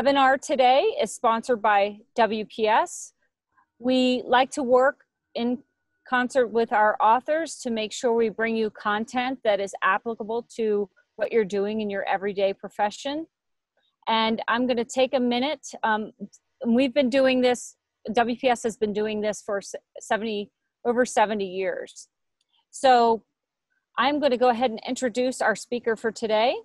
webinar today is sponsored by WPS. We like to work in concert with our authors to make sure we bring you content that is applicable to what you're doing in your everyday profession. And I'm going to take a minute. Um, we've been doing this, WPS has been doing this for 70, over 70 years. So I'm going to go ahead and introduce our speaker for today.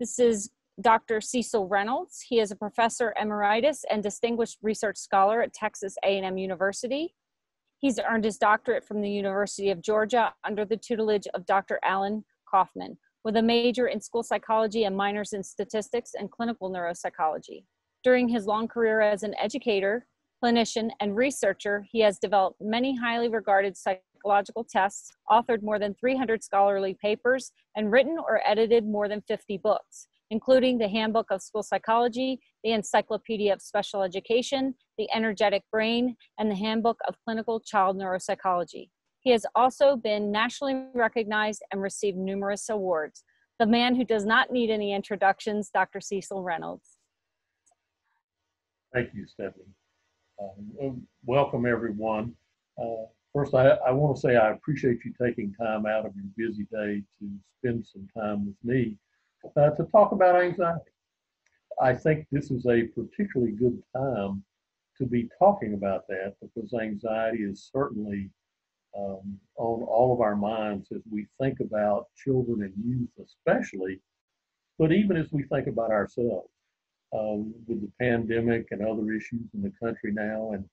This is Dr. Cecil Reynolds. He is a professor emeritus and distinguished research scholar at Texas A&M University. He's earned his doctorate from the University of Georgia under the tutelage of Dr. Alan Kaufman, with a major in school psychology and minors in statistics and clinical neuropsychology. During his long career as an educator, clinician, and researcher, he has developed many highly regarded psychological tests, authored more than 300 scholarly papers, and written or edited more than 50 books including the Handbook of School Psychology, the Encyclopedia of Special Education, the Energetic Brain, and the Handbook of Clinical Child Neuropsychology. He has also been nationally recognized and received numerous awards. The man who does not need any introductions, Dr. Cecil Reynolds. Thank you, Stephanie. Um, welcome, everyone. Uh, first, I, I want to say I appreciate you taking time out of your busy day to spend some time with me uh, to talk about anxiety. I think this is a particularly good time to be talking about that because anxiety is certainly um, on all of our minds as we think about children and youth, especially, but even as we think about ourselves. Um, with the pandemic and other issues in the country now, and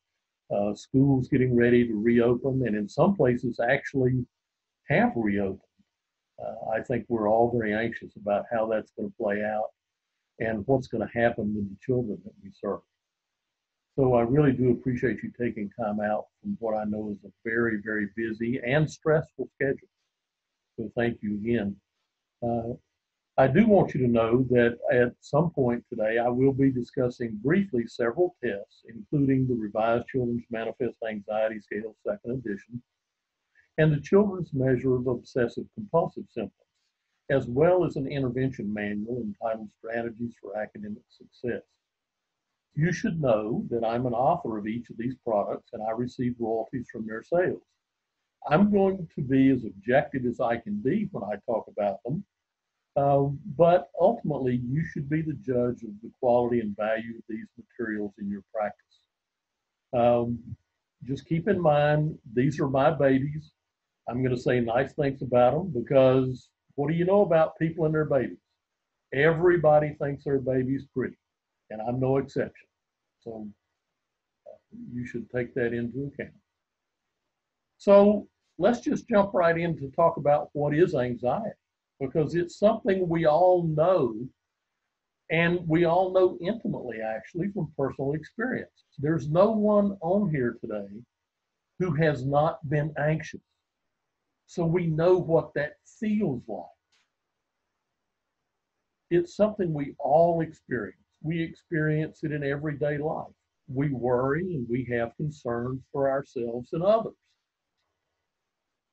uh, schools getting ready to reopen, and in some places actually have reopened uh, I think we're all very anxious about how that's going to play out and what's going to happen with the children that we serve. So I really do appreciate you taking time out from what I know is a very, very busy and stressful schedule. So thank you again. Uh, I do want you to know that at some point today, I will be discussing briefly several tests, including the Revised Children's Manifest Anxiety Scale, second edition, and the Children's Measure of Obsessive Compulsive Symptoms, as well as an intervention manual entitled Strategies for Academic Success. You should know that I'm an author of each of these products and I receive royalties from their sales. I'm going to be as objective as I can be when I talk about them, uh, but ultimately you should be the judge of the quality and value of these materials in your practice. Um, just keep in mind, these are my babies. I'm going to say nice things about them because what do you know about people and their babies? Everybody thinks their baby's pretty, and I'm no exception. So uh, you should take that into account. So let's just jump right in to talk about what is anxiety because it's something we all know and we all know intimately actually from personal experience. There's no one on here today who has not been anxious. So we know what that feels like. It's something we all experience. We experience it in everyday life. We worry and we have concerns for ourselves and others.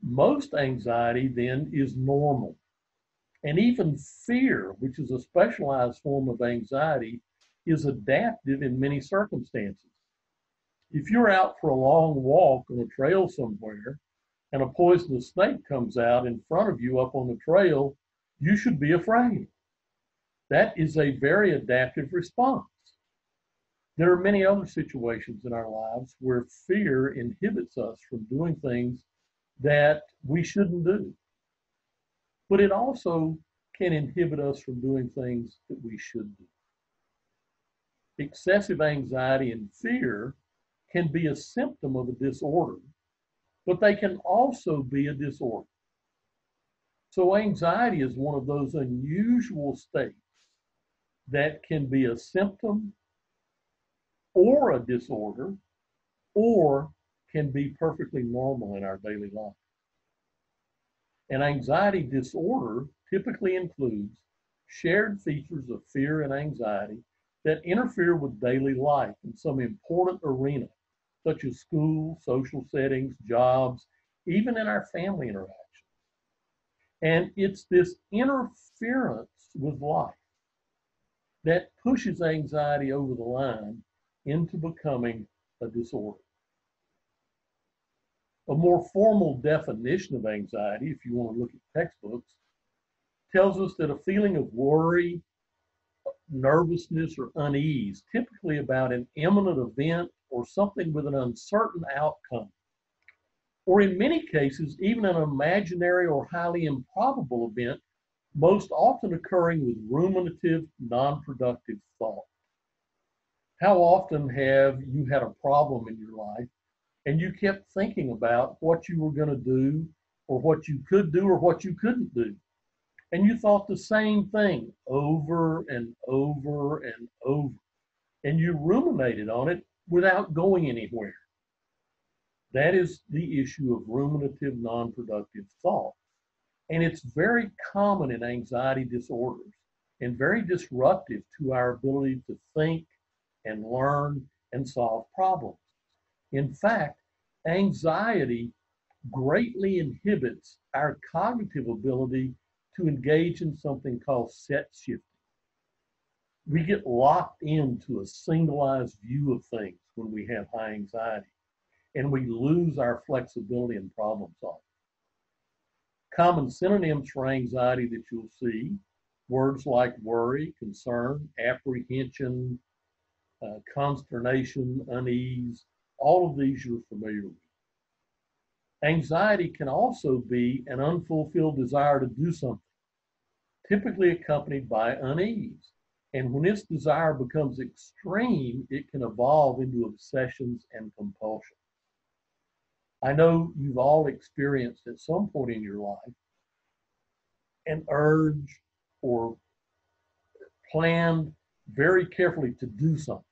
Most anxiety then is normal. And even fear, which is a specialized form of anxiety, is adaptive in many circumstances. If you're out for a long walk on a trail somewhere and a poisonous snake comes out in front of you up on the trail, you should be afraid. That is a very adaptive response. There are many other situations in our lives where fear inhibits us from doing things that we shouldn't do. But it also can inhibit us from doing things that we should do. Excessive anxiety and fear can be a symptom of a disorder but they can also be a disorder. So, anxiety is one of those unusual states that can be a symptom or a disorder or can be perfectly normal in our daily life. An anxiety disorder typically includes shared features of fear and anxiety that interfere with daily life in some important arena such as school, social settings, jobs, even in our family interactions. And it's this interference with life that pushes anxiety over the line into becoming a disorder. A more formal definition of anxiety, if you want to look at textbooks, tells us that a feeling of worry, nervousness, or unease, typically about an imminent event or something with an uncertain outcome, or in many cases, even an imaginary or highly improbable event, most often occurring with ruminative, non productive thought. How often have you had a problem in your life and you kept thinking about what you were going to do or what you could do or what you couldn't do? And you thought the same thing over and over and over. And you ruminated on it without going anywhere. That is the issue of ruminative, non productive thought. And it's very common in anxiety disorders and very disruptive to our ability to think and learn and solve problems. In fact, anxiety greatly inhibits our cognitive ability to engage in something called set shifting. We get locked into a singleized view of things when we have high anxiety, and we lose our flexibility in problem solving. Common synonyms for anxiety that you'll see words like worry, concern, apprehension, uh, consternation, unease, all of these you're familiar with. Anxiety can also be an unfulfilled desire to do something, typically accompanied by unease. And when this desire becomes extreme, it can evolve into obsessions and compulsions. I know you've all experienced at some point in your life an urge or planned very carefully to do something.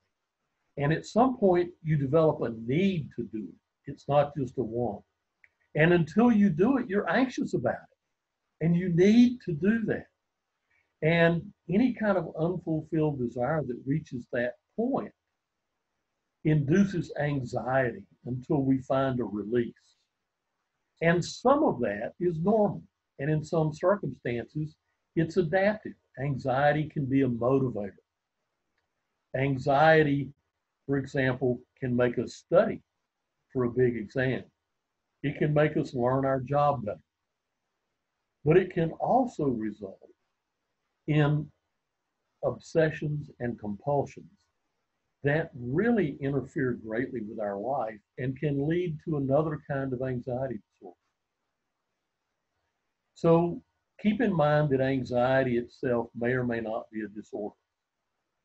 And at some point, you develop a need to do it. It's not just a want. And until you do it, you're anxious about it. And you need to do that. And any kind of unfulfilled desire that reaches that point induces anxiety until we find a release. And some of that is normal. And in some circumstances, it's adaptive. Anxiety can be a motivator. Anxiety, for example, can make us study for a big exam. It can make us learn our job better. But it can also result in obsessions and compulsions that really interfere greatly with our life and can lead to another kind of anxiety disorder. So keep in mind that anxiety itself may or may not be a disorder.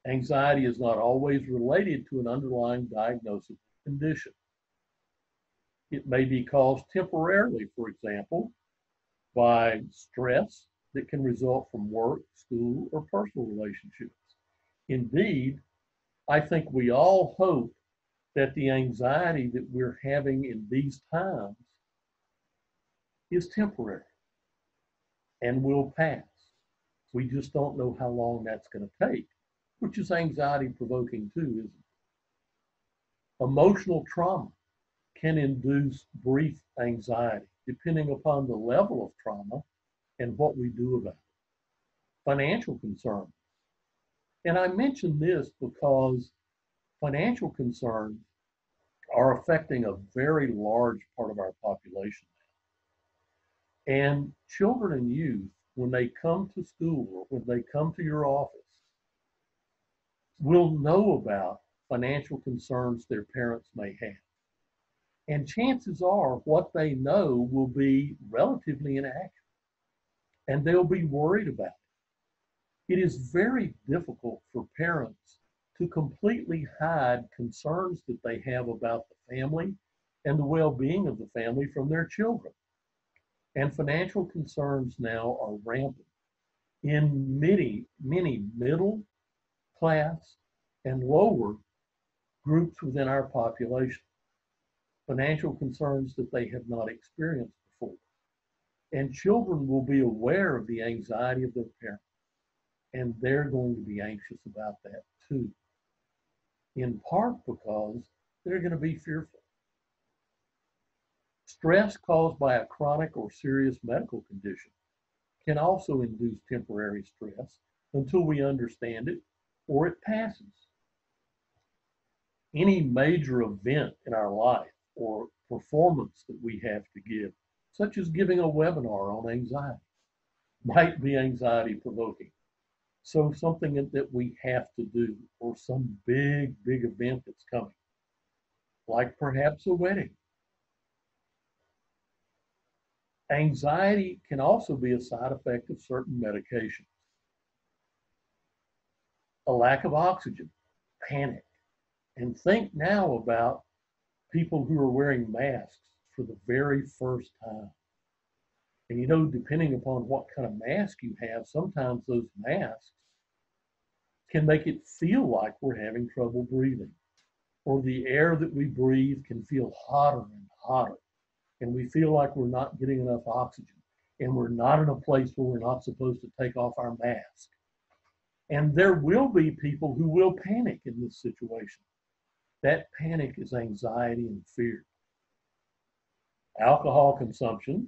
Anxiety is not always related to an underlying diagnosis condition. It may be caused temporarily, for example, by stress that can result from work, school, or personal relationships. Indeed, I think we all hope that the anxiety that we're having in these times is temporary and will pass. We just don't know how long that's going to take, which is anxiety provoking too, isn't it? Emotional trauma can induce brief anxiety, depending upon the level of trauma and what we do about it. Financial concerns. And I mention this because financial concerns are affecting a very large part of our population. And children and youth, when they come to school or when they come to your office, will know about financial concerns their parents may have. And chances are what they know will be relatively inaccurate and they'll be worried about it. It is very difficult for parents to completely hide concerns that they have about the family and the well being of the family from their children. And financial concerns now are rampant in many, many middle class and lower groups within our population. Financial concerns that they have not experienced. And children will be aware of the anxiety of their parents, and they're going to be anxious about that too, in part because they're going to be fearful. Stress caused by a chronic or serious medical condition can also induce temporary stress until we understand it or it passes. Any major event in our life or performance that we have to give, such as giving a webinar on anxiety, might be anxiety provoking. So something that we have to do or some big, big event that's coming, like perhaps a wedding. Anxiety can also be a side effect of certain medications. A lack of oxygen, panic. And think now about people who are wearing masks for the very first time. And you know, depending upon what kind of mask you have, sometimes those masks can make it feel like we're having trouble breathing. Or the air that we breathe can feel hotter and hotter. And we feel like we're not getting enough oxygen. And we're not in a place where we're not supposed to take off our mask. And there will be people who will panic in this situation. That panic is anxiety and fear. Alcohol consumption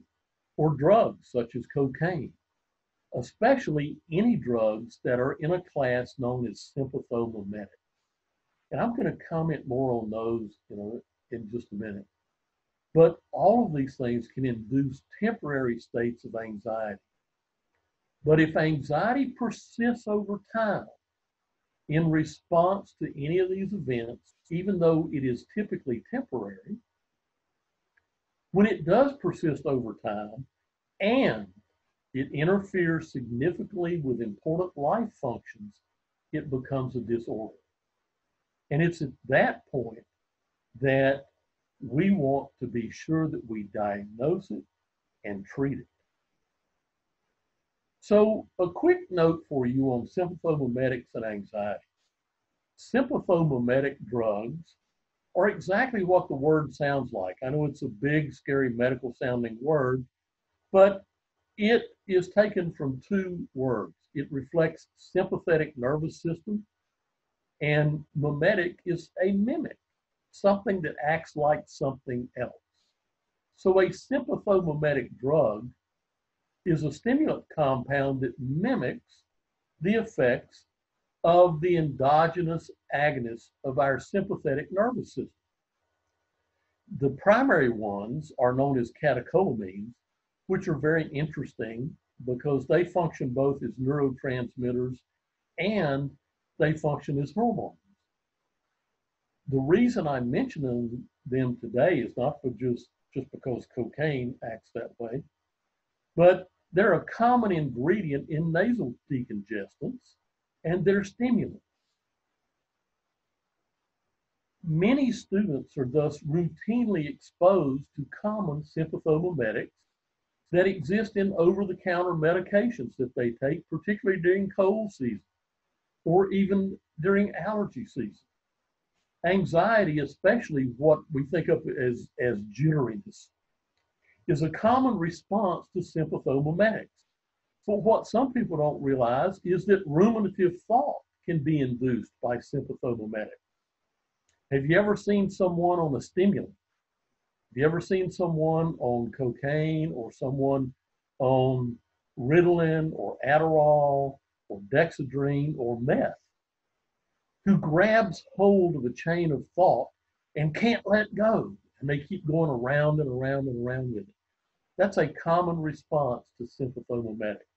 or drugs such as cocaine, especially any drugs that are in a class known as sympathomimetics. And I'm going to comment more on those in just a minute. But all of these things can induce temporary states of anxiety. But if anxiety persists over time in response to any of these events, even though it is typically temporary, when it does persist over time and it interferes significantly with important life functions, it becomes a disorder. And it's at that point that we want to be sure that we diagnose it and treat it. So, a quick note for you on sympathomimetics and anxiety. Sympathomimetic drugs are exactly what the word sounds like. I know it's a big, scary medical sounding word, but it is taken from two words. It reflects sympathetic nervous system, and mimetic is a mimic, something that acts like something else. So a sympathomimetic drug is a stimulant compound that mimics the effects of the endogenous agonists of our sympathetic nervous system. The primary ones are known as catecholamines, which are very interesting because they function both as neurotransmitters and they function as hormones. The reason I'm mentioning them today is not for just, just because cocaine acts that way, but they're a common ingredient in nasal decongestants and their stimulants. Many students are thus routinely exposed to common sympathomimetics that exist in over-the-counter medications that they take, particularly during cold season or even during allergy season. Anxiety, especially what we think of as, as jitteriness, is a common response to sympathomimetics. So what some people don't realize is that ruminative thought can be induced by sympathomimetics. Have you ever seen someone on a stimulant? Have you ever seen someone on cocaine or someone on Ritalin or Adderall or Dexedrine or meth who grabs hold of a chain of thought and can't let go and they keep going around and around and around with it? That's a common response to sympathomimetics.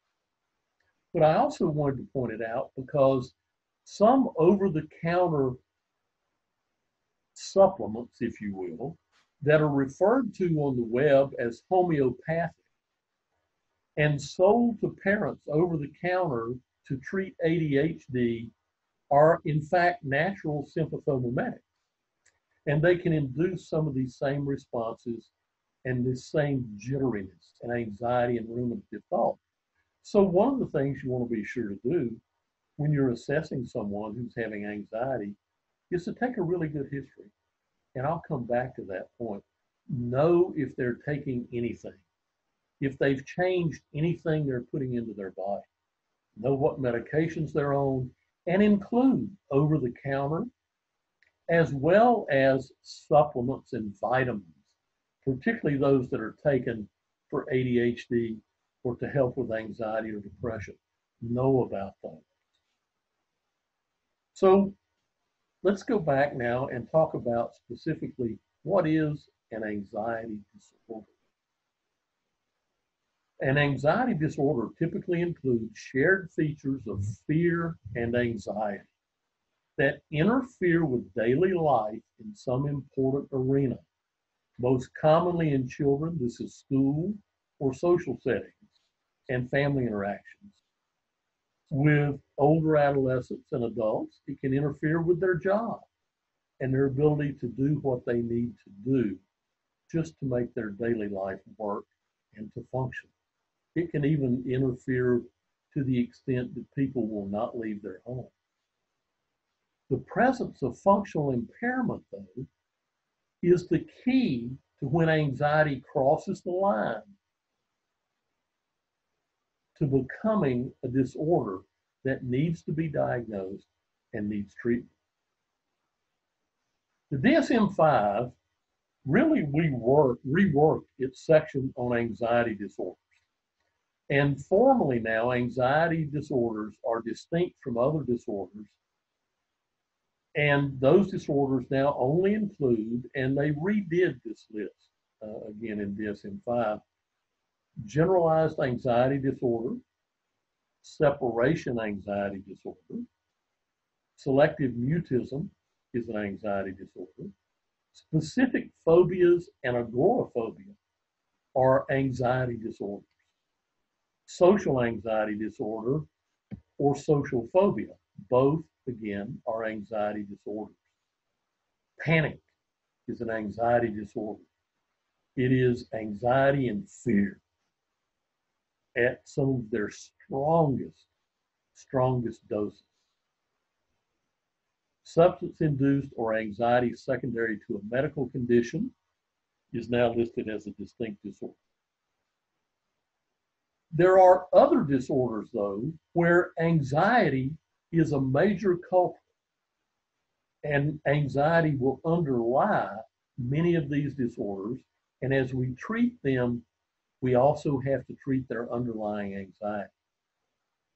But I also wanted to point it out because some over the counter supplements, if you will, that are referred to on the web as homeopathic and sold to parents over the counter to treat ADHD are in fact natural sympathomimetics. And they can induce some of these same responses and this same jitteriness and anxiety and ruminative thought. So one of the things you want to be sure to do when you're assessing someone who's having anxiety is to take a really good history. And I'll come back to that point. Know if they're taking anything, if they've changed anything they're putting into their body. Know what medications they're on and include over the counter as well as supplements and vitamins, particularly those that are taken for ADHD or to help with anxiety or depression. Know about those. So let's go back now and talk about specifically what is an anxiety disorder. An anxiety disorder typically includes shared features of fear and anxiety that interfere with daily life in some important arena. Most commonly in children, this is school or social settings and family interactions. With older adolescents and adults, it can interfere with their job and their ability to do what they need to do just to make their daily life work and to function. It can even interfere to the extent that people will not leave their home. The presence of functional impairment, though, is the key to when anxiety crosses the line to becoming a disorder that needs to be diagnosed and needs treatment. The DSM-5 really reworked, reworked its section on anxiety disorders. And formally now, anxiety disorders are distinct from other disorders. And those disorders now only include, and they redid this list uh, again in DSM 5, generalized anxiety disorder, separation anxiety disorder, selective mutism is an anxiety disorder, specific phobias and agoraphobia are anxiety disorders social anxiety disorder, or social phobia. Both, again, are anxiety disorders. Panic is an anxiety disorder. It is anxiety and fear at some of their strongest, strongest doses. Substance induced or anxiety secondary to a medical condition is now listed as a distinct disorder. There are other disorders, though, where anxiety is a major culprit. And anxiety will underlie many of these disorders. And as we treat them, we also have to treat their underlying anxiety.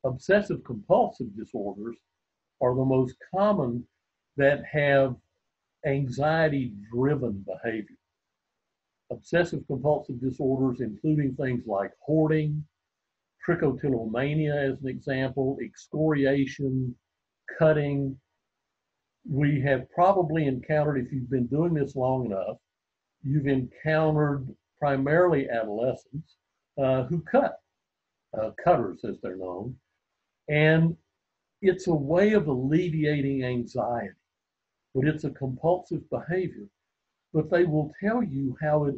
Obsessive compulsive disorders are the most common that have anxiety driven behavior. Obsessive compulsive disorders, including things like hoarding, trichotillomania as an example, excoriation, cutting. We have probably encountered, if you've been doing this long enough, you've encountered primarily adolescents uh, who cut, uh, cutters as they're known. And it's a way of alleviating anxiety, but it's a compulsive behavior. But they will tell you how it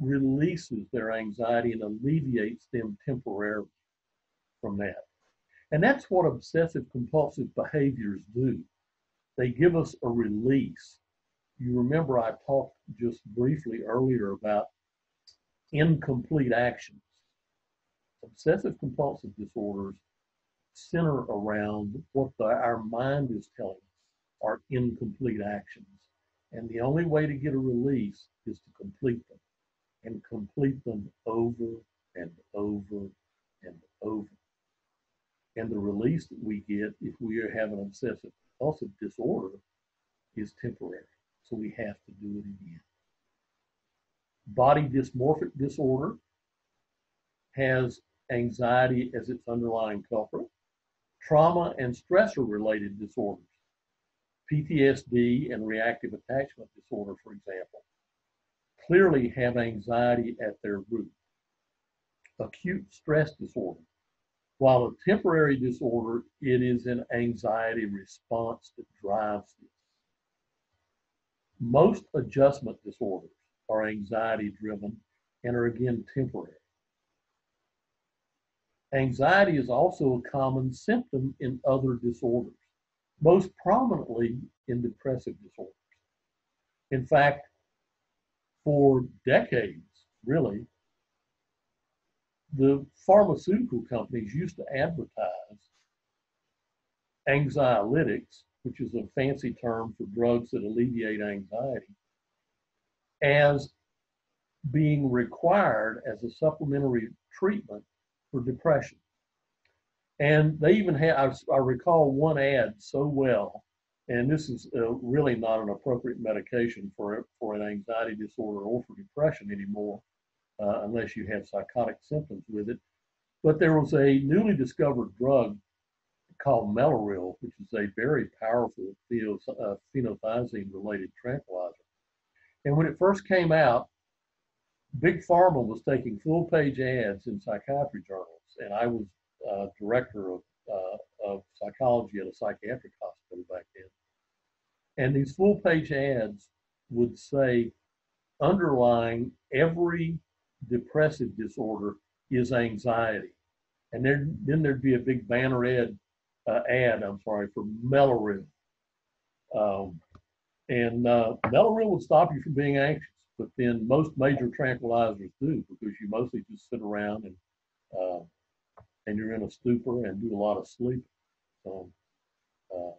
releases their anxiety and alleviates them temporarily from that. And that's what obsessive compulsive behaviors do. They give us a release. You remember I talked just briefly earlier about incomplete actions. Obsessive compulsive disorders center around what the, our mind is telling us are incomplete actions. And the only way to get a release is to complete them and complete them over and over and over. And the release that we get if we have an obsessive compulsive disorder is temporary. So we have to do it again. Body dysmorphic disorder has anxiety as its underlying culprit. Trauma and stressor related disorders, PTSD and reactive attachment disorder, for example, clearly have anxiety at their root. Acute stress disorder. While a temporary disorder, it is an anxiety response that drives this. Most adjustment disorders are anxiety driven and are again temporary. Anxiety is also a common symptom in other disorders, most prominently in depressive disorders. In fact, for decades, really, the pharmaceutical companies used to advertise anxiolytics, which is a fancy term for drugs that alleviate anxiety, as being required as a supplementary treatment for depression. And they even had, I, I recall one ad so well And this is uh, really not an appropriate medication for, for an anxiety disorder or for depression anymore, uh, unless you have psychotic symptoms with it. But there was a newly discovered drug called Mellaril, which is a very powerful uh, phenothiazine-related tranquilizer. And when it first came out, Big Pharma was taking full-page ads in psychiatry journals, and I was uh, director of, uh, of psychology at a psychiatric hospital back then. And these full-page ads would say, underlying every depressive disorder is anxiety. And then, then there'd be a big banner ad, uh, ad I'm sorry, for Mellaril. Um, and uh, Mellaril would stop you from being anxious, but then most major tranquilizers do because you mostly just sit around and uh, and you're in a stupor and do a lot of sleep. So uh,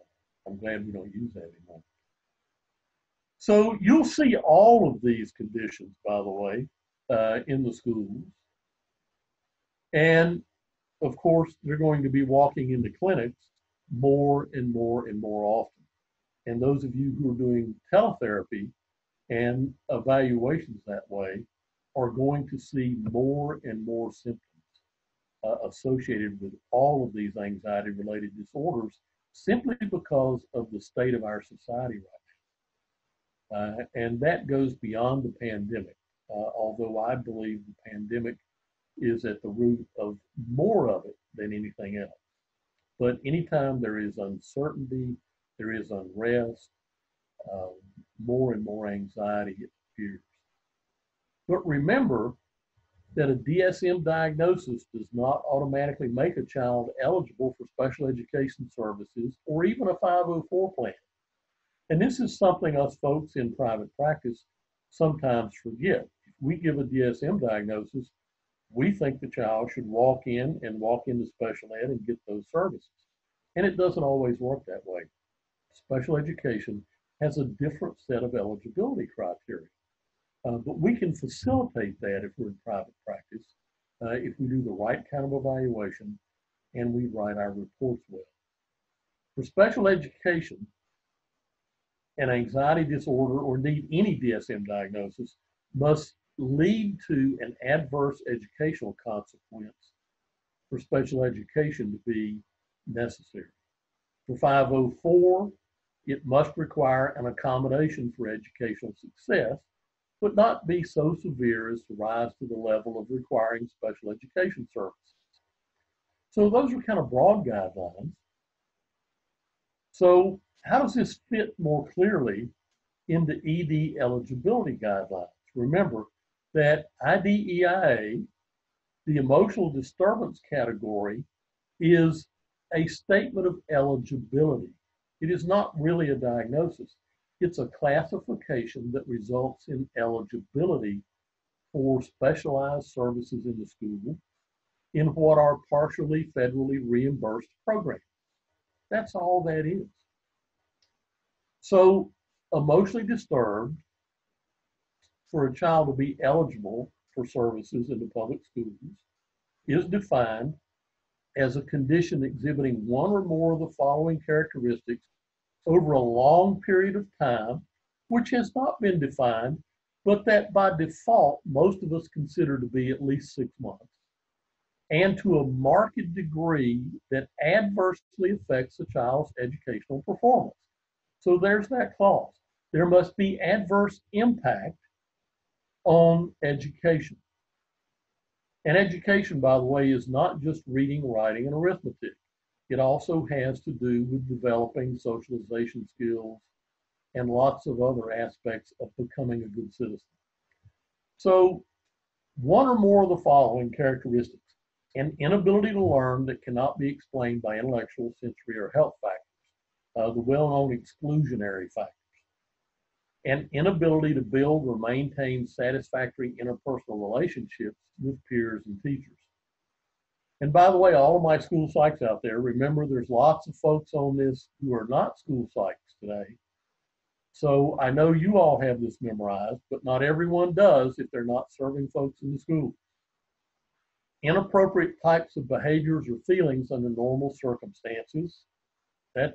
I'm glad we don't use that anymore. So you'll see all of these conditions, by the way, uh, in the schools. And of course, they're going to be walking into clinics more and more and more often. And those of you who are doing teletherapy and evaluations that way are going to see more and more symptoms uh, associated with all of these anxiety related disorders simply because of the state of our society right now. Uh, and that goes beyond the pandemic, uh, although I believe the pandemic is at the root of more of it than anything else. But anytime there is uncertainty, there is unrest, uh, more and more anxiety appears. But remember that a DSM diagnosis does not automatically make a child eligible for special education services or even a 504 plan. And this is something us folks in private practice sometimes forget. If we give a DSM diagnosis, we think the child should walk in and walk into special ed and get those services. And it doesn't always work that way. Special education has a different set of eligibility criteria. Uh, but we can facilitate that if we're in private practice, uh, if we do the right kind of evaluation and we write our reports well. For special education, an anxiety disorder or indeed any DSM diagnosis must lead to an adverse educational consequence for special education to be necessary. For 504, it must require an accommodation for educational success, but not be so severe as to rise to the level of requiring special education services. So those are kind of broad guidelines. So how does this fit more clearly into ED eligibility guidelines? Remember, that IDEIA, the emotional disturbance category, is a statement of eligibility. It is not really a diagnosis. It's a classification that results in eligibility for specialized services in the school in what are partially federally reimbursed programs. That's all that is. So, emotionally disturbed for a child to be eligible for services in the public schools is defined as a condition exhibiting one or more of the following characteristics over a long period of time, which has not been defined, but that by default most of us consider to be at least six months, and to a marked degree that adversely affects a child's educational performance. So there's that clause. There must be adverse impact on education. And education, by the way, is not just reading, writing, and arithmetic. It also has to do with developing socialization skills and lots of other aspects of becoming a good citizen. So, one or more of the following characteristics an inability to learn that cannot be explained by intellectual, sensory, or health factors, uh, the well known exclusionary factors and inability to build or maintain satisfactory interpersonal relationships with peers and teachers. And by the way, all of my school psychs out there, remember there's lots of folks on this who are not school psychs today. So I know you all have this memorized, but not everyone does if they're not serving folks in the school. Inappropriate types of behaviors or feelings under normal circumstances. That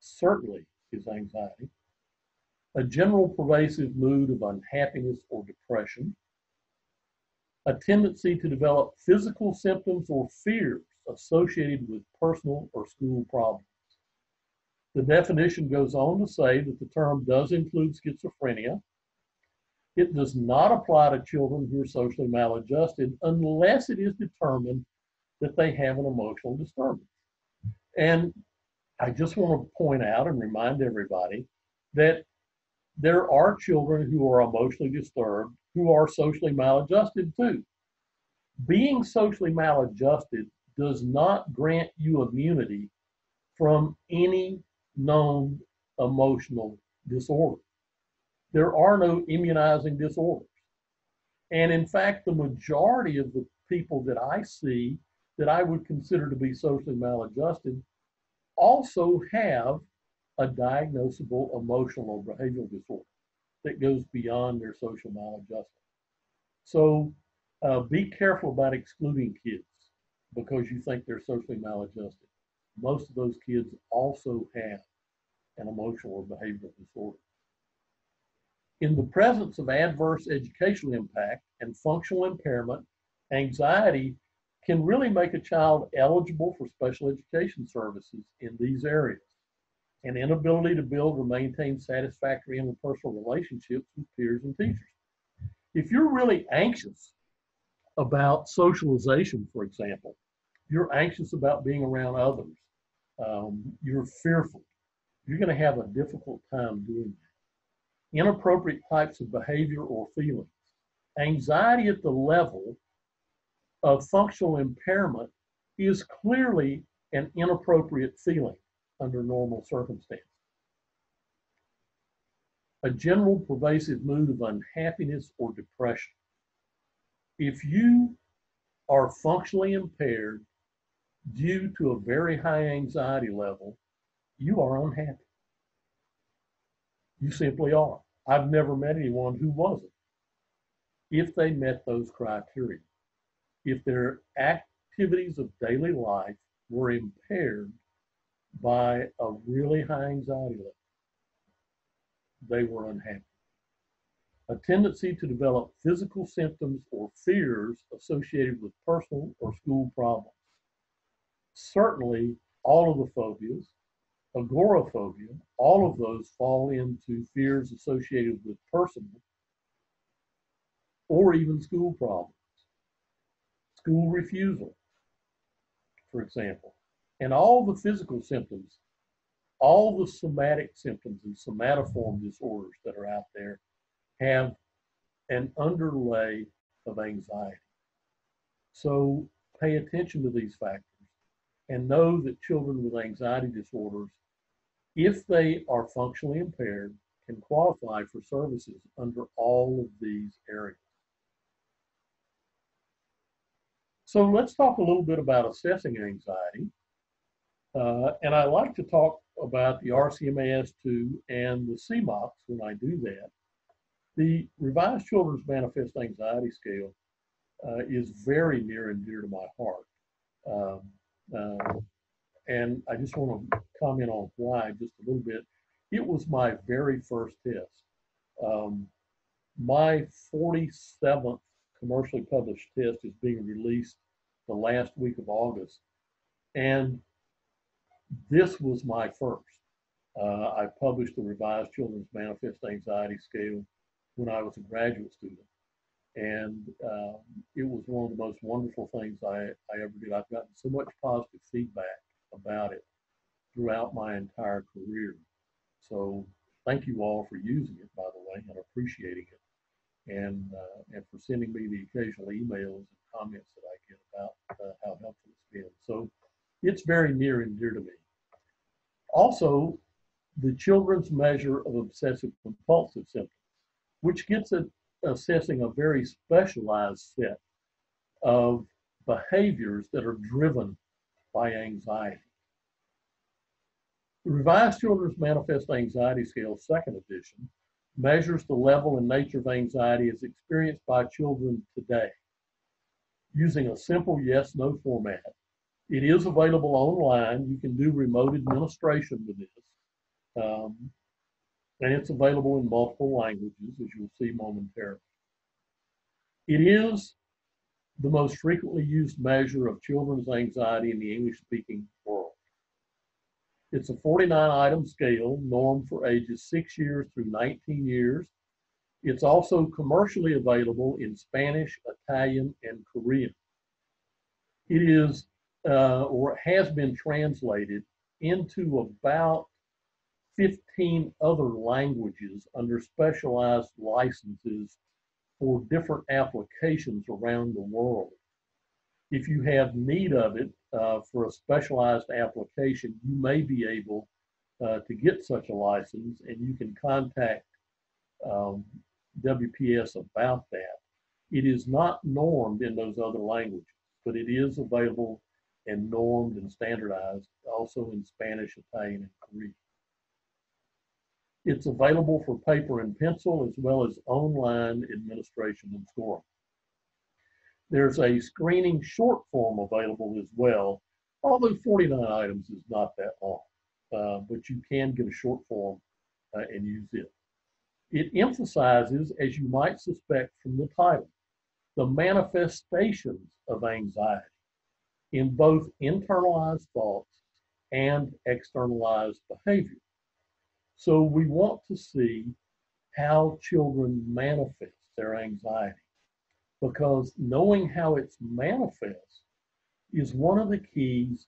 certainly is anxiety. A general pervasive mood of unhappiness or depression. A tendency to develop physical symptoms or fears associated with personal or school problems. The definition goes on to say that the term does include schizophrenia. It does not apply to children who are socially maladjusted unless it is determined that they have an emotional disturbance. And I just want to point out and remind everybody that there are children who are emotionally disturbed who are socially maladjusted too. Being socially maladjusted does not grant you immunity from any known emotional disorder. There are no immunizing disorders. And in fact, the majority of the people that I see that I would consider to be socially maladjusted also have a diagnosable emotional or behavioral disorder that goes beyond their social maladjustment. So uh, be careful about excluding kids because you think they're socially maladjusted. Most of those kids also have an emotional or behavioral disorder. In the presence of adverse educational impact and functional impairment, anxiety can really make a child eligible for special education services in these areas. An inability to build or maintain satisfactory interpersonal relationships with peers and teachers. If you're really anxious about socialization, for example, you're anxious about being around others, um, you're fearful, you're going to have a difficult time doing that. Inappropriate types of behavior or feelings. Anxiety at the level of functional impairment is clearly an inappropriate feeling under normal circumstances. A general pervasive mood of unhappiness or depression. If you are functionally impaired due to a very high anxiety level, you are unhappy. You simply are. I've never met anyone who wasn't if they met those criteria if their activities of daily life were impaired by a really high anxiety level, they were unhappy. A tendency to develop physical symptoms or fears associated with personal or school problems. Certainly, all of the phobias, agoraphobia, all of those fall into fears associated with personal or even school problems school refusal, for example, and all the physical symptoms, all the somatic symptoms and somatoform disorders that are out there have an underlay of anxiety. So pay attention to these factors and know that children with anxiety disorders, if they are functionally impaired, can qualify for services under all of these areas. So let's talk a little bit about assessing anxiety. Uh, and I like to talk about the RCMAS2 and the CMOCS when I do that. The Revised Children's Manifest Anxiety Scale uh, is very near and dear to my heart. Um, uh, and I just want to comment on why just a little bit. It was my very first test. Um, my 47th commercially published test is being released the last week of August. And this was my first. Uh, I published the Revised Children's Manifest Anxiety Scale when I was a graduate student. And um, it was one of the most wonderful things I, I ever did. I've gotten so much positive feedback about it throughout my entire career. So thank you all for using it, by the way, and appreciating it and uh, and for sending me the occasional emails and comments that I get about uh, how helpful it's been. So it's very near and dear to me. Also, the children's measure of obsessive compulsive symptoms, which gets at assessing a very specialized set of behaviors that are driven by anxiety. The Revised Children's Manifest Anxiety Scale, second edition, measures the level and nature of anxiety as experienced by children today using a simple yes no format. It is available online. You can do remote administration with this. Um, and it's available in multiple languages, as you'll see momentarily. It is the most frequently used measure of children's anxiety in the English speaking world. It's a 49 item scale, normed for ages 6 years through 19 years. It's also commercially available in Spanish, Italian, and Korean. It is, uh, or has been translated into about 15 other languages under specialized licenses for different applications around the world. If you have need of it uh, for a specialized application, you may be able uh, to get such a license and you can contact um, WPS about that. It is not normed in those other languages, but it is available and normed and standardized also in Spanish, Italian, and Korean. It's available for paper and pencil as well as online administration and scoring. There's a screening short form available as well, although 49 items is not that long, uh, but you can get a short form uh, and use it. It emphasizes, as you might suspect from the title, the manifestations of anxiety in both internalized thoughts and externalized behavior. So we want to see how children manifest their anxiety because knowing how it's manifests is one of the keys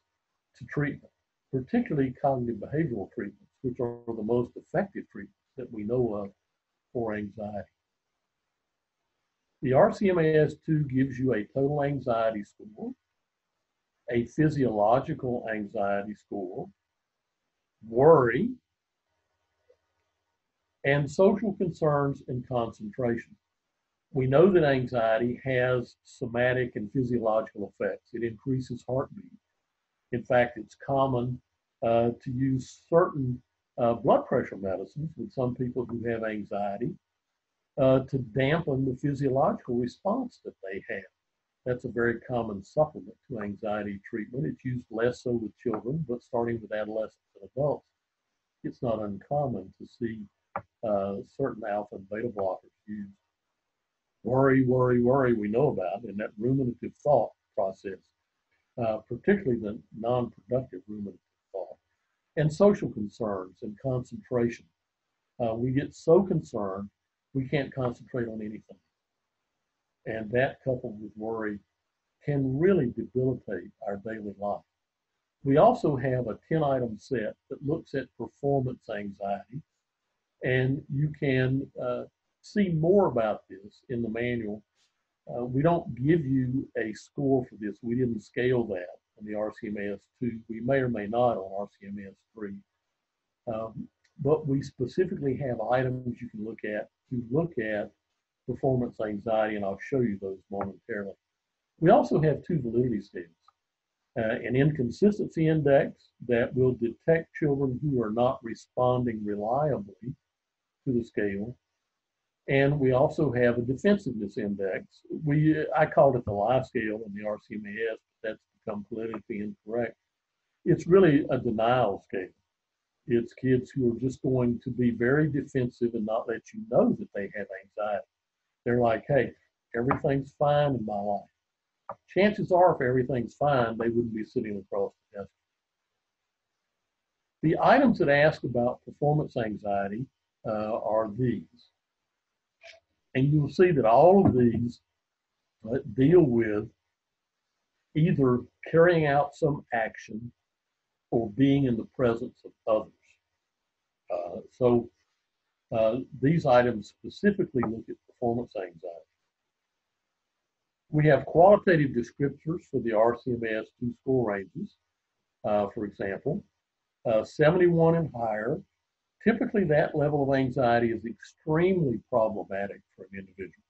to treatment, particularly cognitive behavioral treatments, which are the most effective treatments that we know of for anxiety. The RCMAS2 gives you a total anxiety score, a physiological anxiety score, worry, and social concerns and concentration. We know that anxiety has somatic and physiological effects. It increases heartbeat. In fact, it's common uh, to use certain uh, blood pressure medicines with some people who have anxiety uh, to dampen the physiological response that they have. That's a very common supplement to anxiety treatment. It's used less so with children, but starting with adolescents and adults, it's not uncommon to see uh, certain alpha and beta blockers used. Worry, worry, worry, we know about, and that ruminative thought process, uh, particularly the non productive ruminative thought, and social concerns and concentration. Uh, we get so concerned, we can't concentrate on anything. And that, coupled with worry, can really debilitate our daily life. We also have a 10 item set that looks at performance anxiety and you can uh, see more about this in the manual. Uh, we don't give you a score for this. We didn't scale that in the RCMAS 2. We may or may not on RCMAS 3. Um, but we specifically have items you can look at to look at performance anxiety, and I'll show you those momentarily. We also have two validity scales. Uh, an inconsistency index that will detect children who are not responding reliably to the scale. And we also have a defensiveness index. We I called it the lie scale in the RCMAS, but that's become politically incorrect. It's really a denial scale. It's kids who are just going to be very defensive and not let you know that they have anxiety. They're like, hey, everything's fine in my life. Chances are, if everything's fine, they wouldn't be sitting across the desk. The items that ask about performance anxiety uh, are these. And you'll see that all of these uh, deal with either carrying out some action or being in the presence of others. Uh, so uh, these items specifically look at performance anxiety. We have qualitative descriptors for the RCMAS 2 score ranges. Uh, for example, uh, 71 and higher Typically, that level of anxiety is extremely problematic for an individual.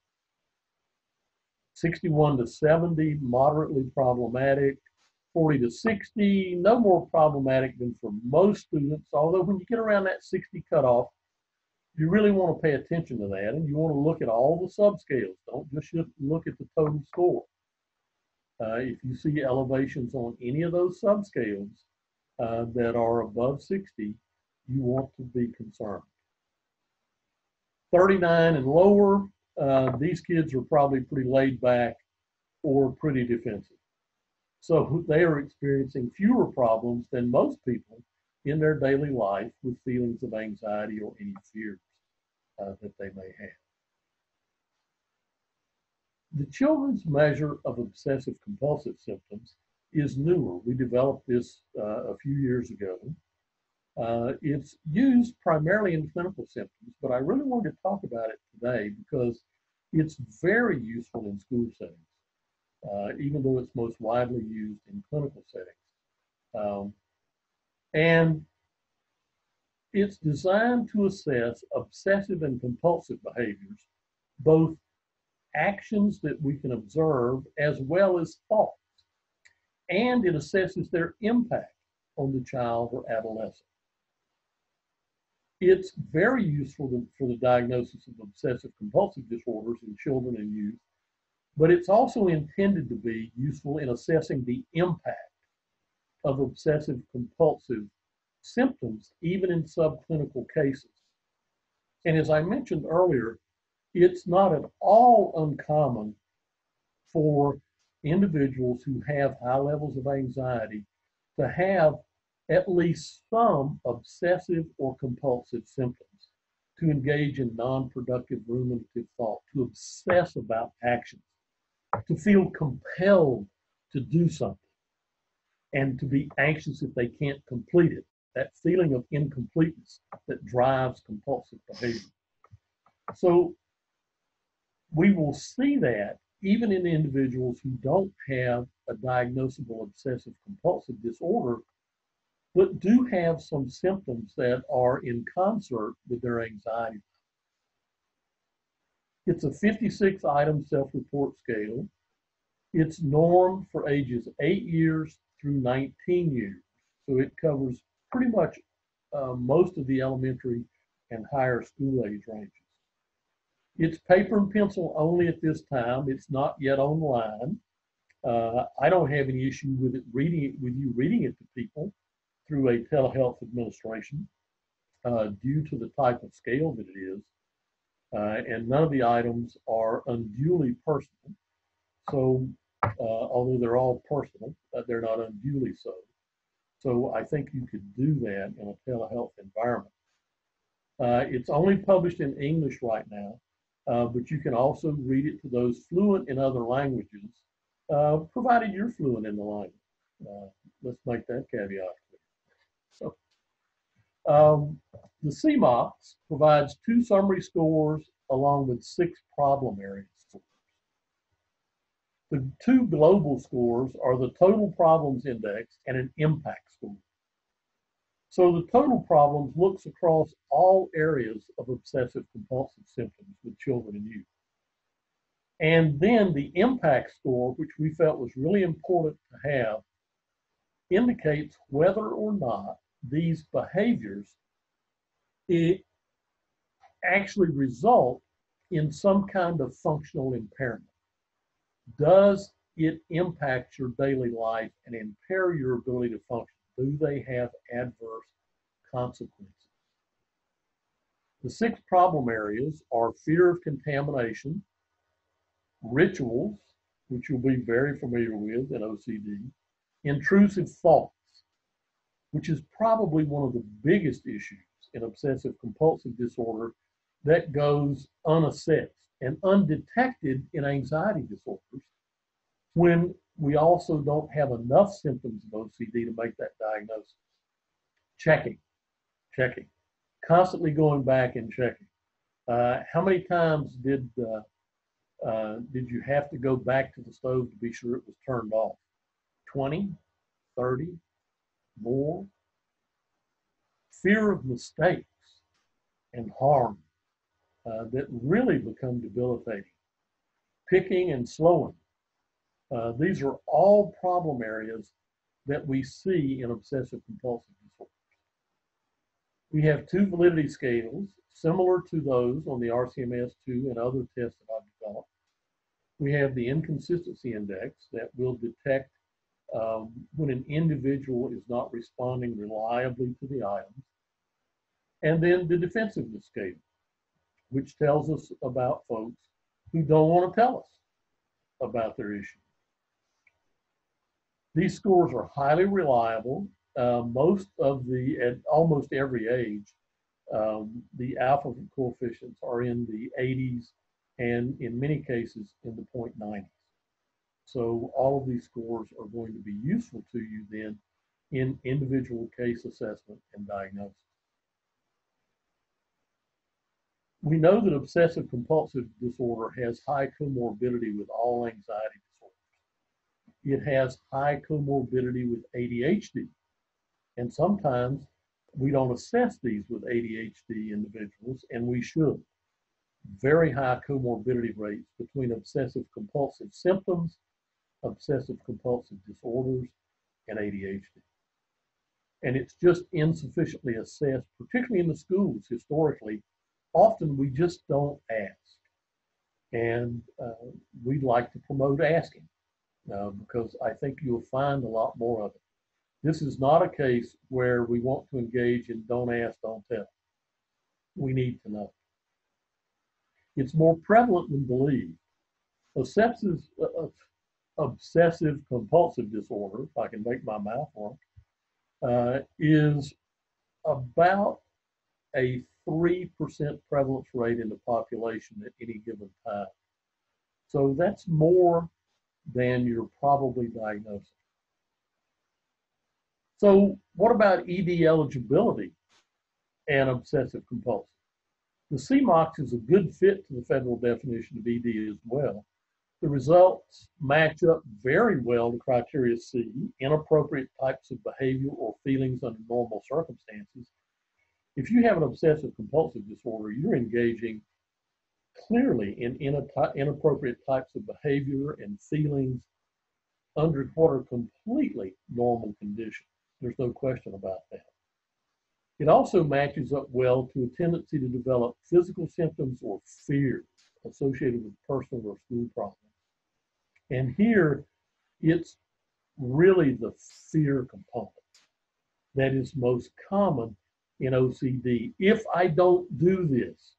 61 to 70, moderately problematic. 40 to 60, no more problematic than for most students. Although, when you get around that 60 cutoff, you really want to pay attention to that and you want to look at all the subscales. Don't just look at the total score. Uh, if you see elevations on any of those subscales uh, that are above 60, you want to be concerned. 39 and lower, uh, these kids are probably pretty laid back or pretty defensive. So they are experiencing fewer problems than most people in their daily life with feelings of anxiety or any fears uh, that they may have. The children's measure of obsessive compulsive symptoms is newer. We developed this uh, a few years ago. Uh, it's used primarily in clinical symptoms, but I really wanted to talk about it today because it's very useful in school settings, uh, even though it's most widely used in clinical settings. Um, and it's designed to assess obsessive and compulsive behaviors, both actions that we can observe as well as thoughts. And it assesses their impact on the child or adolescent. It's very useful to, for the diagnosis of obsessive compulsive disorders in children and youth, but it's also intended to be useful in assessing the impact of obsessive compulsive symptoms, even in subclinical cases. And as I mentioned earlier, it's not at all uncommon for individuals who have high levels of anxiety to have at least some obsessive or compulsive symptoms, to engage in non productive ruminative thought, to obsess about actions, to feel compelled to do something, and to be anxious if they can't complete it. That feeling of incompleteness that drives compulsive behavior. So we will see that even in individuals who don't have a diagnosable obsessive compulsive disorder, but do have some symptoms that are in concert with their anxiety. It's a 56 item self report scale. It's normed for ages 8 years through 19 years. So it covers pretty much uh, most of the elementary and higher school age ranges. It's paper and pencil only at this time. It's not yet online. Uh, I don't have any issue with it reading it with you reading it to people through a telehealth administration uh, due to the type of scale that it is. Uh, and none of the items are unduly personal. So, although they're all personal, uh, they're not unduly so. So, I think you could do that in a telehealth environment. Uh, it's only published in English right now uh, but you can also read it to those fluent in other languages, uh, provided you're fluent in the language. Uh, let's make that caveat clear. So, um, the CMOCS provides two summary scores along with six problem area scores. The two global scores are the total problems index and an impact score. So the total problems looks across all areas of obsessive compulsive symptoms with children and youth. And then the impact score, which we felt was really important to have, indicates whether or not these behaviors actually result in some kind of functional impairment. Does it impact your daily life and impair your ability to function? do they have adverse consequences? The six problem areas are fear of contamination, rituals, which you'll be very familiar with in OCD, intrusive thoughts, which is probably one of the biggest issues in obsessive compulsive disorder that goes unassessed and undetected in anxiety disorders when we also don't have enough symptoms of OCD to make that diagnosis. Checking, checking, constantly going back and checking. Uh, how many times did uh, uh, did you have to go back to the stove to be sure it was turned off? 20, 30, more? Fear of mistakes and harm uh, that really become debilitating. Picking and slowing uh, these are all problem areas that we see in obsessive compulsive disorders. We have two validity scales similar to those on the RCMAS2 and other tests that I've developed. We have the inconsistency index that will detect um, when an individual is not responding reliably to the items. And then the defensiveness scale, which tells us about folks who don't want to tell us about their issue. These scores are highly reliable. Uh, most of the, at almost every age, um, the alpha coefficients are in the 80s and in many cases in the 0.90s. So all of these scores are going to be useful to you then in individual case assessment and diagnosis. We know that obsessive compulsive disorder has high comorbidity with all anxiety disorders. It has high comorbidity with ADHD. And sometimes we don't assess these with ADHD individuals, and we should. Very high comorbidity rates between obsessive compulsive symptoms, obsessive compulsive disorders, and ADHD. And it's just insufficiently assessed, particularly in the schools historically. Often we just don't ask. And uh, we'd like to promote asking uh, because I think you'll find a lot more of it. This is not a case where we want to engage in don't ask, don't tell. We need to know. It's more prevalent than believed. Obsessive, uh, obsessive compulsive disorder, if I can make my mouth work, uh, is about a 3% prevalence rate in the population at any given time. So that's more than you're probably diagnosing. So what about ED eligibility and obsessive compulsive? The CMOCS is a good fit to the federal definition of ED as well. The results match up very well to criteria C, inappropriate types of behavior or feelings under normal circumstances. If you have an obsessive compulsive disorder, you're engaging clearly in inappropriate types of behavior and feelings under what are completely normal conditions. There's no question about that. It also matches up well to a tendency to develop physical symptoms or fears associated with personal or school problems. And here, it's really the fear component that is most common in OCD. If I don't do this,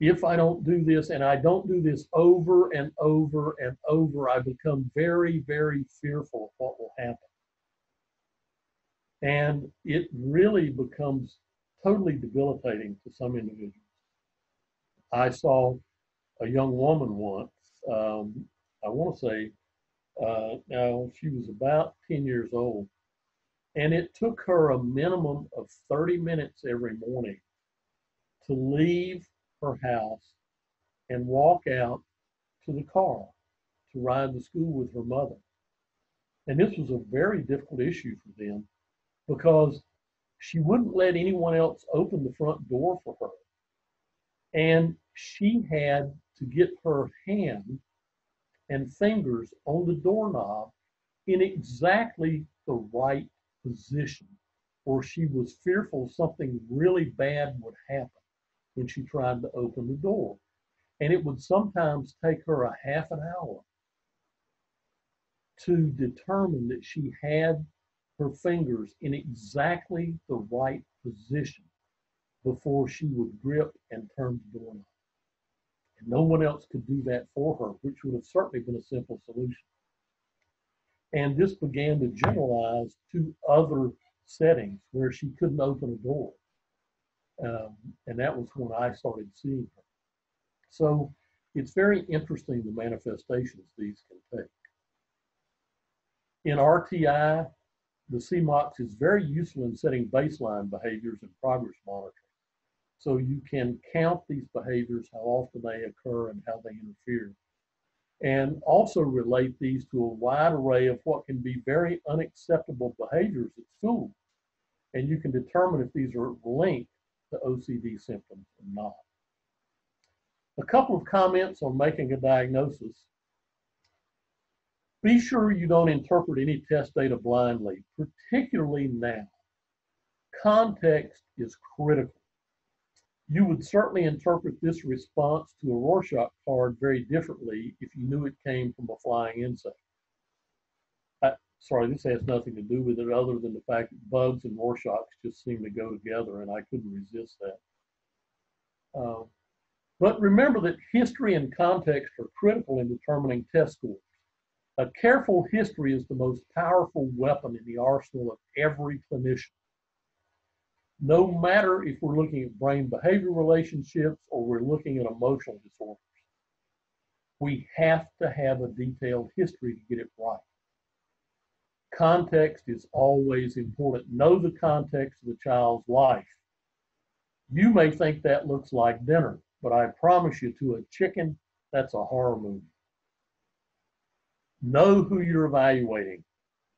if I don't do this and I don't do this over and over and over, I become very, very fearful of what will happen. And it really becomes totally debilitating to some individuals. I saw a young woman once, um, I want to say, uh, now she was about 10 years old, and it took her a minimum of 30 minutes every morning to leave her house and walk out to the car to ride to school with her mother. And this was a very difficult issue for them because she wouldn't let anyone else open the front door for her. And she had to get her hand and fingers on the doorknob in exactly the right position, or she was fearful something really bad would happen when she tried to open the door. And it would sometimes take her a half an hour to determine that she had her fingers in exactly the right position before she would grip and turn the doorknob. And no one else could do that for her, which would have certainly been a simple solution. And this began to generalize to other settings where she couldn't open a door. Um, and that was when I started seeing her. So it's very interesting the manifestations these can take. In RTI, the CMOCS is very useful in setting baseline behaviors and progress monitoring. So you can count these behaviors, how often they occur and how they interfere. And also relate these to a wide array of what can be very unacceptable behaviors at school. And you can determine if these are linked to OCD symptoms or not. A couple of comments on making a diagnosis. Be sure you don't interpret any test data blindly, particularly now. Context is critical. You would certainly interpret this response to a Rorschach card very differently if you knew it came from a flying insect. Uh, sorry, this has nothing to do with it other than the fact that bugs and Rorschachs just seem to go together, and I couldn't resist that. Uh, but remember that history and context are critical in determining test scores. A careful history is the most powerful weapon in the arsenal of every clinician. No matter if we're looking at brain behavior relationships or we're looking at emotional disorders, we have to have a detailed history to get it right. Context is always important. Know the context of the child's life. You may think that looks like dinner, but I promise you to a chicken, that's a horror movie. Know who you're evaluating.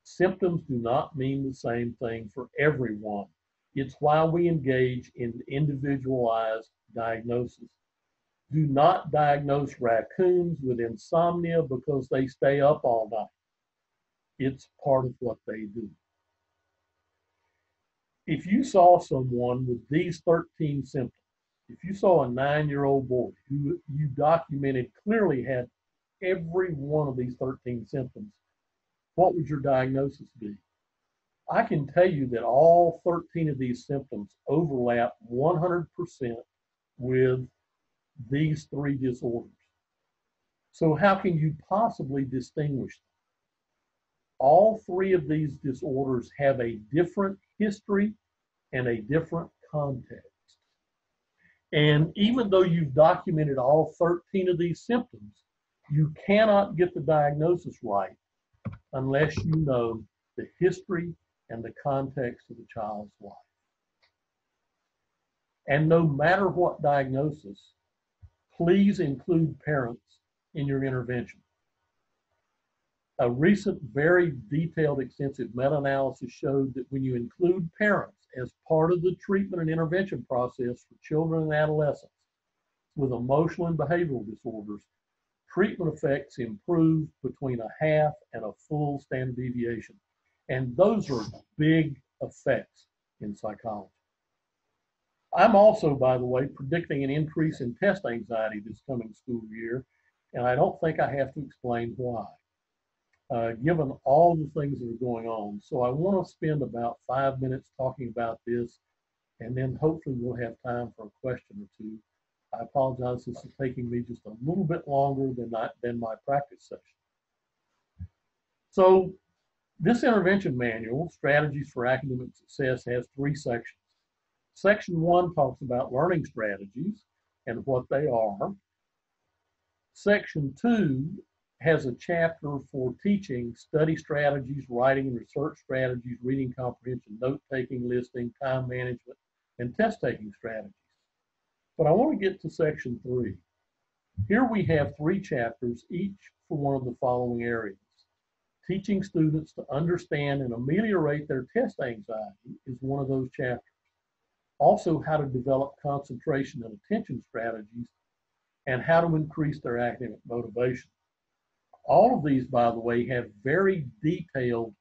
Symptoms do not mean the same thing for everyone. It's why we engage in individualized diagnosis. Do not diagnose raccoons with insomnia because they stay up all night. It's part of what they do. If you saw someone with these 13 symptoms, if you saw a nine year old boy who you documented clearly had every one of these 13 symptoms, what would your diagnosis be? I can tell you that all 13 of these symptoms overlap 100% with these three disorders. So, how can you possibly distinguish them? All three of these disorders have a different history and a different context. And even though you've documented all 13 of these symptoms, you cannot get the diagnosis right unless you know the history and the context of the child's life. And no matter what diagnosis, please include parents in your intervention. A recent, very detailed, extensive meta analysis showed that when you include parents as part of the treatment and intervention process for children and adolescents with emotional and behavioral disorders, treatment effects improve between a half and a full standard deviation. And those are big effects in psychology. I'm also, by the way, predicting an increase in test anxiety this coming school year, and I don't think I have to explain why, uh, given all the things that are going on. So I want to spend about five minutes talking about this, and then hopefully we'll have time for a question or two. I apologize, this is taking me just a little bit longer than, I, than my practice session. So this intervention manual, Strategies for Academic Success, has three sections. Section one talks about learning strategies and what they are. Section two has a chapter for teaching study strategies, writing research strategies, reading comprehension, note taking, listening, time management, and test taking strategies. But I want to get to section three. Here we have three chapters, each for one of the following areas. Teaching students to understand and ameliorate their test anxiety is one of those chapters. Also, how to develop concentration and attention strategies, and how to increase their academic motivation. All of these, by the way, have very detailed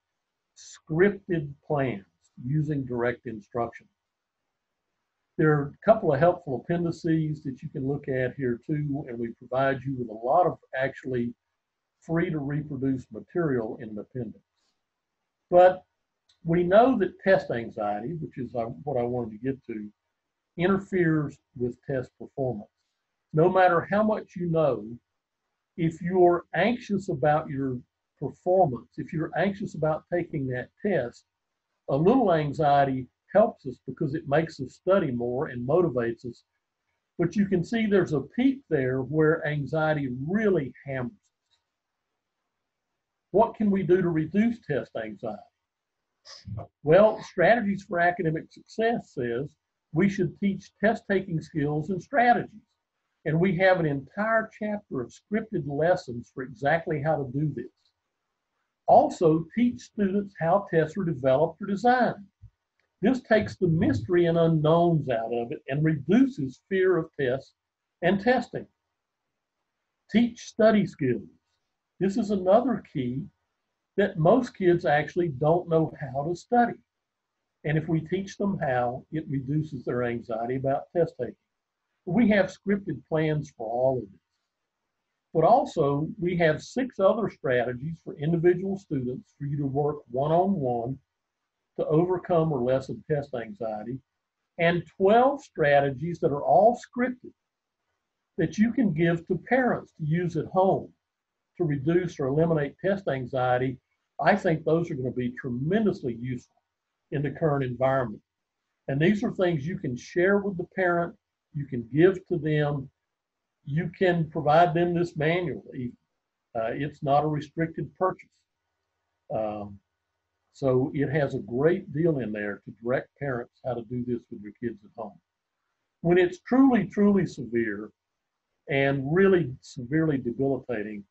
scripted plans using direct instruction. There are a couple of helpful appendices that you can look at here too, and we provide you with a lot of actually free to reproduce material in. But we know that test anxiety, which is uh, what I wanted to get to, interferes with test performance. No matter how much you know, if you're anxious about your performance, if you're anxious about taking that test, a little anxiety helps us because it makes us study more and motivates us. But you can see there's a peak there where anxiety really hammers. What can we do to reduce test anxiety? Well, Strategies for Academic Success says we should teach test taking skills and strategies. And we have an entire chapter of scripted lessons for exactly how to do this. Also, teach students how tests are developed or designed. This takes the mystery and unknowns out of it and reduces fear of tests and testing. Teach study skills. This is another key that most kids actually don't know how to study. And if we teach them how, it reduces their anxiety about test taking. We have scripted plans for all of this. But also, we have six other strategies for individual students for you to work one on one to overcome or lessen test anxiety, and 12 strategies that are all scripted that you can give to parents to use at home to reduce or eliminate test anxiety. I think those are going to be tremendously useful in the current environment. And these are things you can share with the parent, you can give to them, you can provide them this manual. Uh, it's not a restricted purchase. Um, so it has a great deal in there to direct parents how to do this with their kids at home. When it's truly, truly severe and really severely debilitating,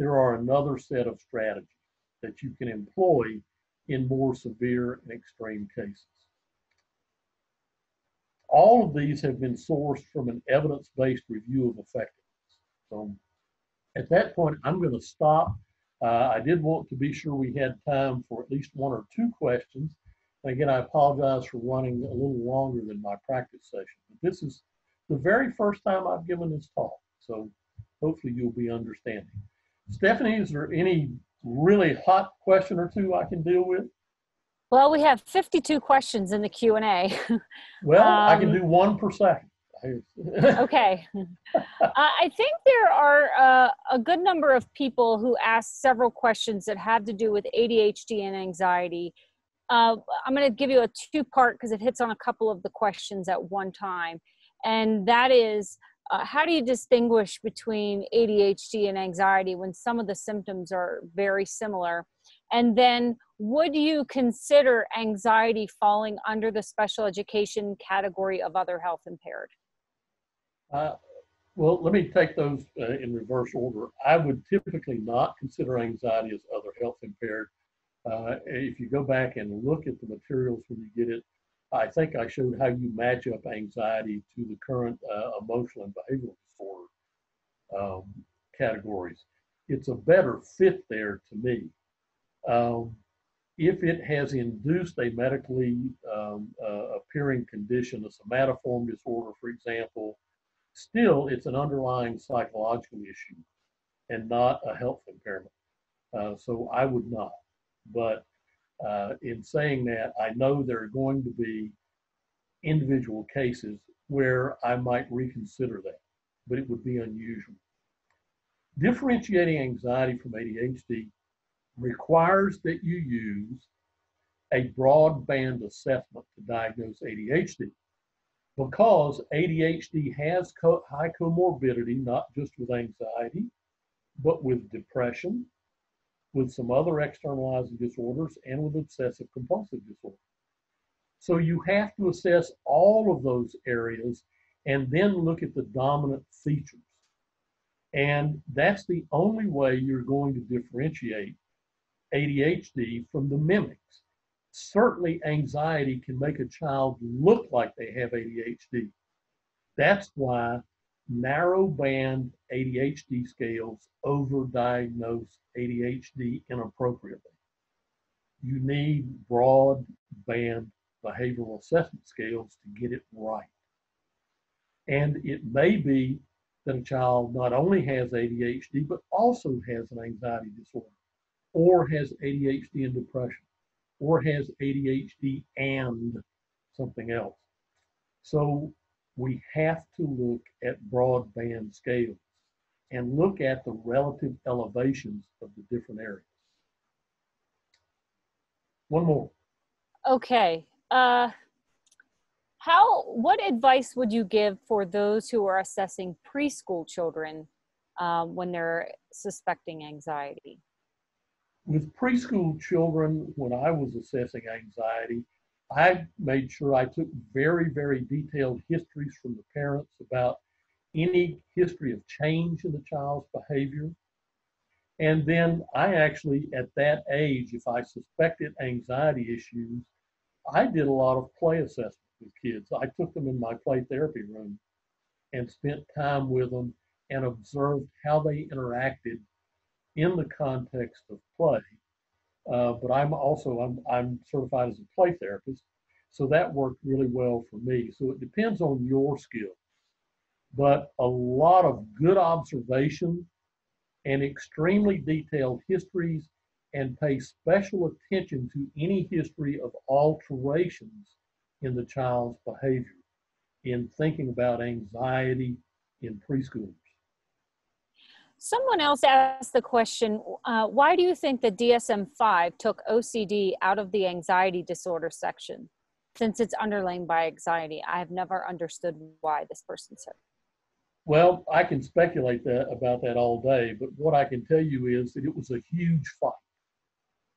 there are another set of strategies that you can employ in more severe and extreme cases. All of these have been sourced from an evidence-based review of effectiveness. So at that point, I'm going to stop. Uh, I did want to be sure we had time for at least one or two questions. And again, I apologize for running a little longer than my practice session. But this is the very first time I've given this talk, so hopefully you'll be understanding. Stephanie, is there any really hot question or two I can deal with? Well, we have 52 questions in the Q&A. Well, um, I can um, do one per second. okay. Uh, I think there are uh, a good number of people who ask several questions that have to do with ADHD and anxiety. Uh, I'm going to give you a two part because it hits on a couple of the questions at one time. And that is uh, how do you distinguish between ADHD and anxiety when some of the symptoms are very similar? And then, would you consider anxiety falling under the special education category of other health impaired? Uh, well, let me take those uh, in reverse order. I would typically not consider anxiety as other health impaired. Uh, if you go back and look at the materials when you get it, I think I showed how you match up anxiety to the current uh, emotional and behavioral disorder um, categories. It's a better fit there to me. Um, if it has induced a medically um, uh, appearing condition, a somatoform disorder, for example, still it's an underlying psychological issue and not a health impairment. Uh, so I would not. But uh, in saying that, I know there are going to be individual cases where I might reconsider that, but it would be unusual. Differentiating anxiety from ADHD requires that you use a broadband assessment to diagnose ADHD because ADHD has co- high comorbidity, not just with anxiety, but with depression, with some other externalizing disorders, and with obsessive compulsive disorder. So you have to assess all of those areas and then look at the dominant features. And that's the only way you're going to differentiate ADHD from the mimics. Certainly, anxiety can make a child look like they have ADHD. That's why narrow band ADHD scales overdiagnose ADHD inappropriately. You need broad band behavioral assessment scales to get it right. And it may be that a child not only has ADHD, but also has an anxiety disorder, or has ADHD and depression, or has ADHD and something else. So we have to look at broadband scales and look at the relative elevations of the different areas. One more. Okay. Uh, how, what advice would you give for those who are assessing preschool children um, when they're suspecting anxiety? With preschool children, when I was assessing anxiety, I made sure I took very, very detailed histories from the parents about any history of change in the child's behavior. And then I actually, at that age, if I suspected anxiety issues, I did a lot of play assessment with kids. I took them in my play therapy room and spent time with them and observed how they interacted in the context of play. Uh, but I'm also I'm I'm certified as a play therapist, so that worked really well for me. So it depends on your skill, but a lot of good observation and extremely detailed histories and pay special attention to any history of alterations in the child's behavior in thinking about anxiety in preschoolers. Someone else asked the question uh, why do you think the DSM 5 took OCD out of the anxiety disorder section since it's underlain by anxiety? I have never understood why this person said. Well, I can speculate that about that all day, but what I can tell you is that it was a huge fight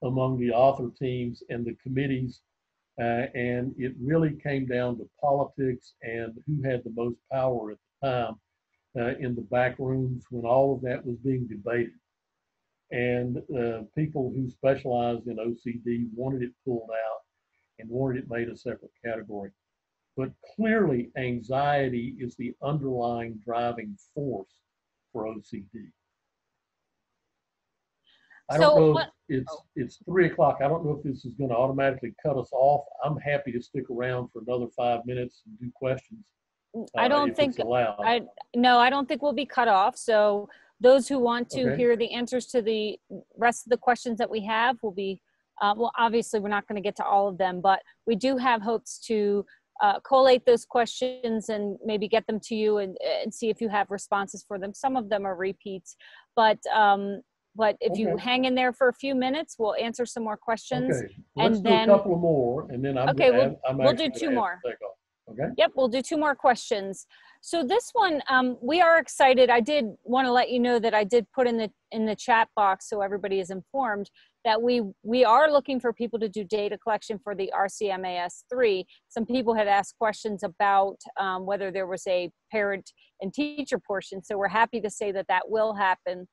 among the author teams and the committees, uh, and it really came down to politics and who had the most power at the time uh, in the back rooms when all of that was being debated. And uh, people who specialized in OCD wanted it pulled out and wanted it made a separate category. But clearly, anxiety is the underlying driving force for OCD. I don't So know, if what- it's, oh. it's three o'clock. I don't know if this is gonna automatically cut us off. I'm happy to stick around for another five minutes and do questions. I uh, don't think. I no, I don't think we'll be cut off. So those who want to Okay. hear the answers to the rest of the questions that we have will be. Uh, well, obviously, we're not going to get to all of them, but we do have hopes to uh, collate those questions and maybe get them to you and, and see if you have responses for them. Some of them are repeats, but um, but if you hang in there for a few minutes, we'll answer some more questions. Okay, let's and do then- a couple more and then I'm. Okay, gonna we'll- I'm we'll do two more. Okay? Yep, we'll do two more questions. So this one, um, we are excited. I did want to let you know that I did put in the in the chat box so everybody is informed that we we are looking for people to do data collection for the RCMAS three. Some people had asked questions about um, whether there was a parent and teacher portion. So we're happy to say that that will happen.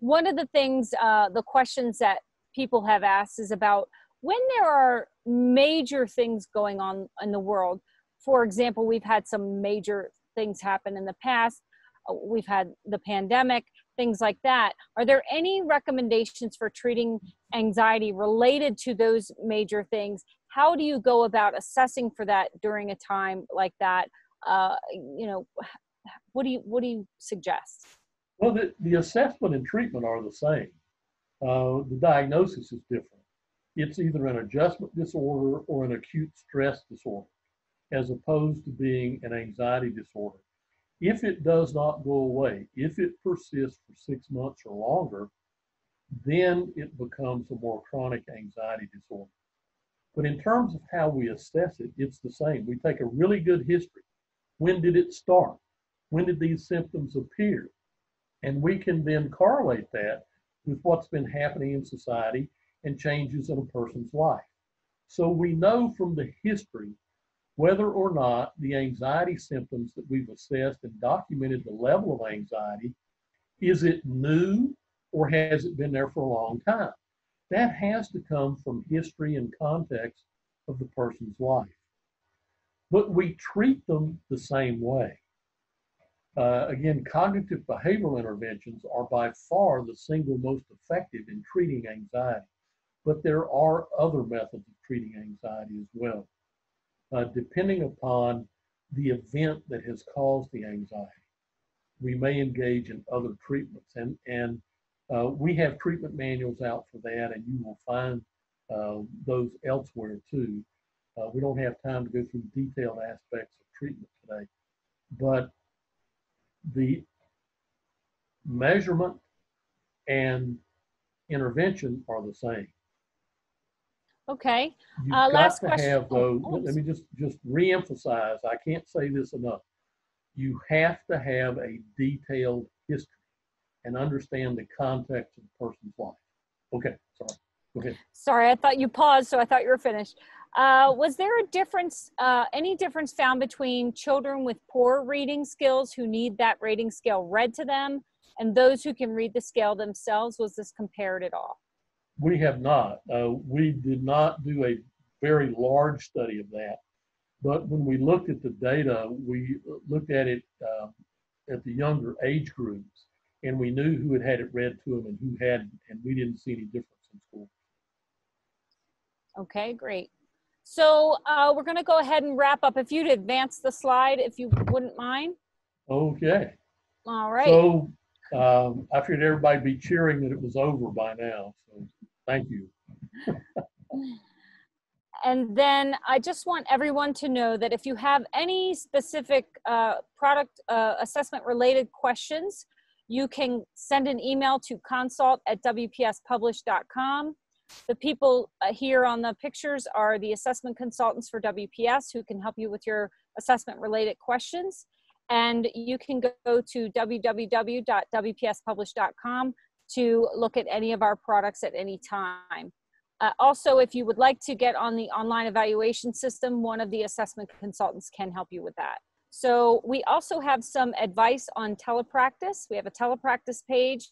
One of the things, uh, the questions that people have asked is about when there are major things going on in the world for example, we've had some major things happen in the past. Uh, We've had the pandemic, things like that. Are there any recommendations for treating anxiety related to those major things? How do you go about assessing for that during a time like that? Uh, you know, what do you what do you suggest? Well, the, the assessment and treatment are the same. Uh, the diagnosis is different. It's either an adjustment disorder or an acute stress disorder, as opposed to being an anxiety disorder. If it does not go away, if it persists for six months or longer, then it becomes a more chronic anxiety disorder. But in terms of how we assess it, it's the same. We take a really good history. When did it start? When did these symptoms appear? And we can then correlate that with what's been happening in society and changes in a person's life. So we know from the history whether or not the anxiety symptoms that we've assessed and documented the level of anxiety, is it new or has it been there for a long time? That has to come from history and context of the person's life. But we treat them the same way. Uh, again, cognitive behavioral interventions are by far the single most effective in treating anxiety, but there are other methods of treating anxiety as well, uh, depending upon the event that has caused the anxiety. We may engage in other treatments, and and uh, we have treatment manuals out for that, and you will find uh, those elsewhere too. Uh, we don't have time to go through detailed aspects of treatment today, but the measurement and intervention are the same. Okay. You've Uh, got to question- have oh, those, oh, let me just, just reemphasize, I can't say this enough. You have to have a detailed history and understand the context of the person's life. Okay, sorry, go ahead. Sorry, I thought you paused, so I thought you were finished. Uh, was there a difference, uh, any difference found between children with poor reading skills who need that rating scale read to them and those who can read the scale themselves? Was this compared at all? We have not. Uh, we did not do a very large study of that. But when we looked at the data, we looked at it uh, at the younger age groups, and we knew who had had it read to them and who hadn't, and we didn't see any difference in school. Okay, great. So uh, we're going to go ahead and wrap up. If you'd advance the slide, if you wouldn't mind. Okay. All right. So Um, I figured everybody'd be cheering that it was over by now, so thank you. And then I just want everyone to know that if you have any specific uh, product uh, assessment related questions, you can send an email to consult at wpspublish.com. The people uh, here on the pictures are the assessment consultants for WPS who can help you with your assessment related questions. And you can go to www.wpspublish.com to look at any of our products at any time. Uh, also, if you would like to get on the online evaluation system, one of the assessment consultants can help you with that. So we also have some advice on telepractice. We have a telepractice page.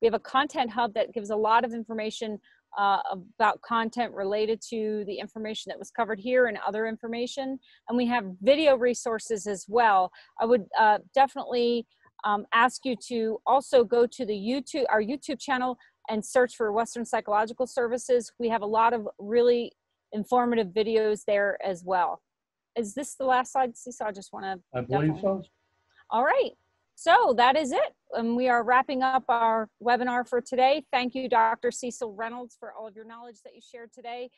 We have a content hub that gives a lot of information uh, about content related to the information that was covered here and other information. And we have video resources as well. I would uh, definitely um, ask you to also go to the YouTube, our YouTube channel and search for Western Psychological Services. We have a lot of really informative videos there as well. Is this the last slide, Cecil? I just want to. I believe so. All right. So that is it. And we are wrapping up our webinar for today. Thank you, Dr. Cecil Reynolds, for all of your knowledge that you shared today.